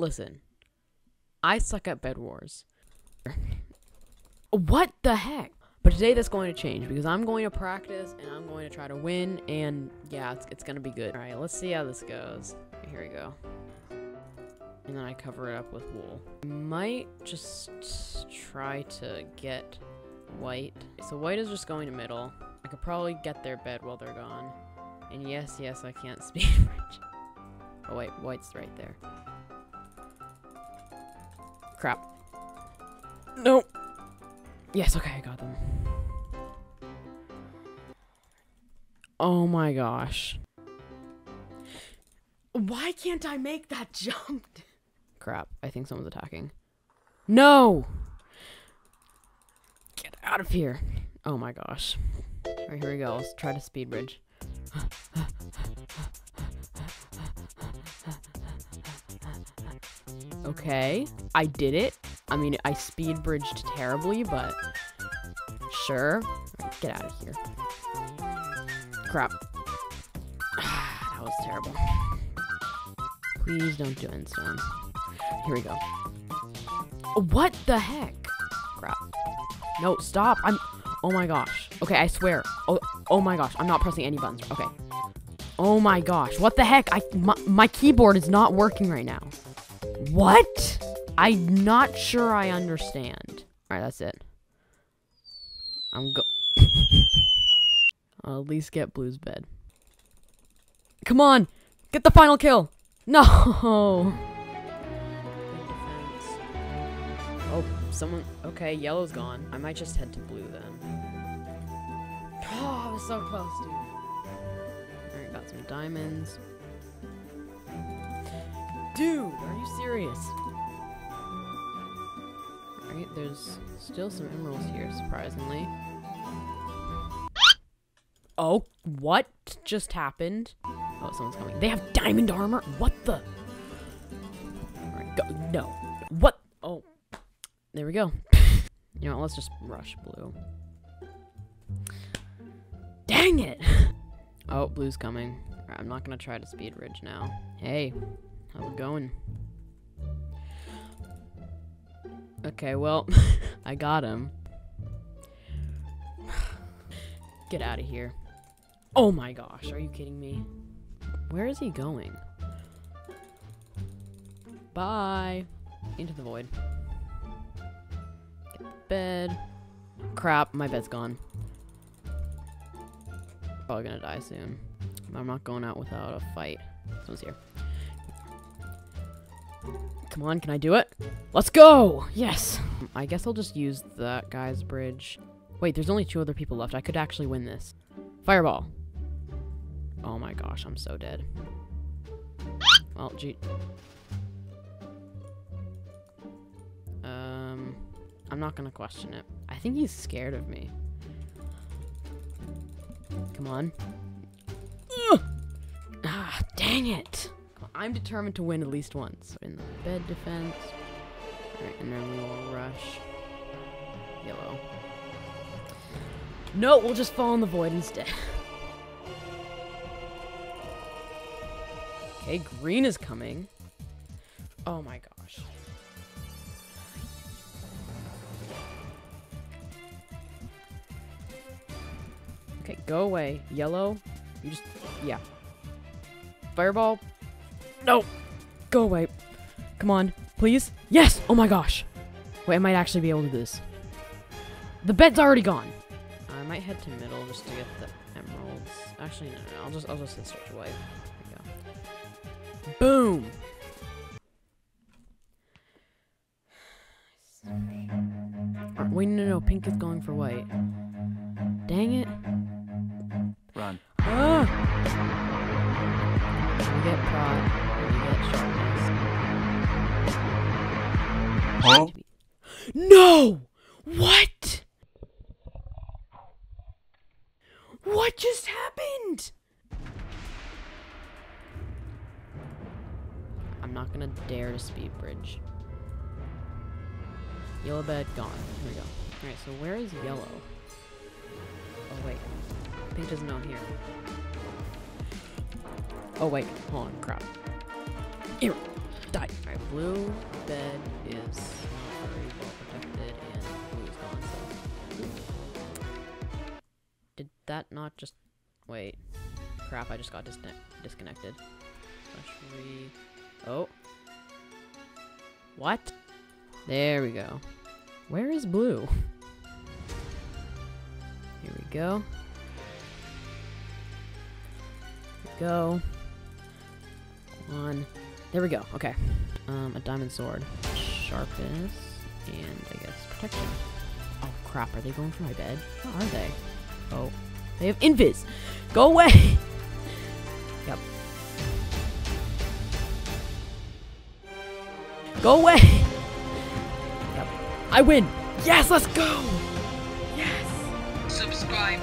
Listen, I suck at Bed Wars. what the heck? But today that's going to change because I'm going to practice and I'm going to try to win. And yeah, it's, it's going to be good. All right, let's see how this goes. Here we go. And then I cover it up with wool. Might just try to get white. So white is just going to middle. I could probably get their bed while they're gone. And yes, yes, I can't speed. Oh wait, white's right there. Crap. No. Yes, okay, I got them. Oh my gosh. Why can't I make that jump? Crap, I think someone's attacking. No! Get out of here. Oh my gosh. Alright, here we go. Let's try to speed bridge. Okay, I did it. I mean, I speed bridged terribly, but sure. Get out of here. Crap. that was terrible. Please don't do endstones. Here we go. What the heck? Crap. No, stop. I'm... Oh my gosh. Okay, I swear. Oh, oh my gosh. I'm not pressing any buttons. Okay. Oh my gosh. What the heck? I my, my keyboard is not working right now. What? I'm not sure I understand. Alright, that's it. I'm go- I'll at least get Blue's bed. Come on! Get the final kill! No! Oh, someone- okay, yellow's gone. I might just head to blue then. Oh, I was so close, dude. Alright, got some diamonds. Dude, are you serious? There's still some emeralds here, surprisingly. Oh, what just happened? Oh, someone's coming. They have diamond armor? What the? Alright, go. No. What? Oh. There we go. you know what, let's just rush blue. Dang it! Oh, blue's coming. Right, I'm not gonna try to speed bridge now. Hey, How's it going? Okay, well, I got him. Get out of here. Oh my gosh, are you kidding me? Where is he going? Bye. Into the void. Get the bed. Crap, my bed's gone. Probably gonna die soon. I'm not going out without a fight. Someone's here. Come on, can I do it? Let's go! Yes! I guess I'll just use that guy's bridge. Wait, there's only two other people left. I could actually win this. Fireball. Oh my gosh, I'm so dead. Well, gee. Um, I'm not gonna question it. I think he's scared of me. Come on. Ugh! Ah, dang it! I'm determined to win at least once. In the bed defense. Alright, and then we will rush. Yellow. No, we'll just fall in the void instead. okay, green is coming. Oh my gosh. Okay, go away. Yellow, you just, yeah. Fireball, no! Go away. Come on. Please? Yes! Oh my gosh. Wait, I might actually be able to do this. The bed's already gone. I might head to middle just to get the emeralds. Actually, no, no, no. I'll just, I'll just hit search away. Boom! Wait, no, no, pink is going for white. Dang it. Huh? No! What? What just happened? I'm not gonna dare to speed bridge. Yellow bed gone. Here we go. Alright, so where is yellow? Oh wait. Pink is not know here. Oh wait, hold on, crap. Here. Die. Alright, blue bed is very well protected and blue is gone, so. Did that not just. Wait. Crap, I just got disconnect disconnected. Re. Oh. What? There we go. Where is blue? Here we go. Here we go. One. There we go. Okay. Um, a diamond sword. Sharpness. And I guess protection. Oh crap, are they going for my bed? Are they? Oh. They have invis! Go away! yep. Go away! Yep. I win! Yes, let's go! Yes! Subscribe